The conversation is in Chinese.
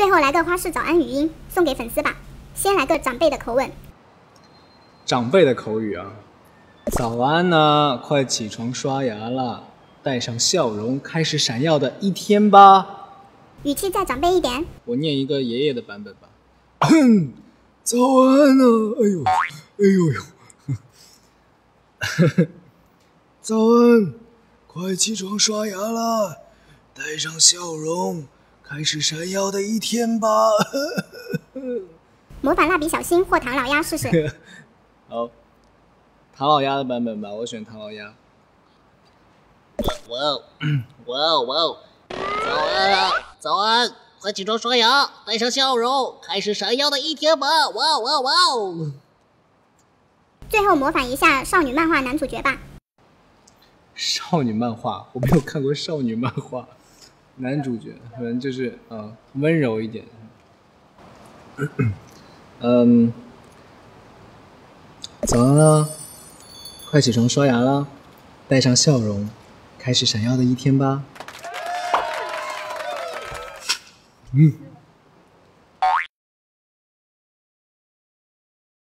最后来个花式早安语音送给粉丝吧。先来个长辈的口吻。长辈的口语啊，早安呢，快起床刷牙了，带上笑容，开始闪耀的一天吧。语气再长辈一点。我念一个爷爷的版本吧。早安呢，哎呦，哎呦呦。早安，快起床刷牙了，带上笑容，开始闪耀的一天吧。模仿蜡笔小新或唐老鸭试试。好，唐老鸭的版本吧，我选唐老鸭。哇哦，哇哦，哇哦！早安啊，早安！快起床刷牙，带上笑容，开始闪耀的一天吧！哇哦哇哦哇哦！最后模仿一下少女漫画男主角吧。少女漫画，我没有看过少女漫画。男主角可能就是嗯温柔一点。嗯，早安啦，快起床刷牙啦，带上笑容，开始闪耀的一天吧。嗯。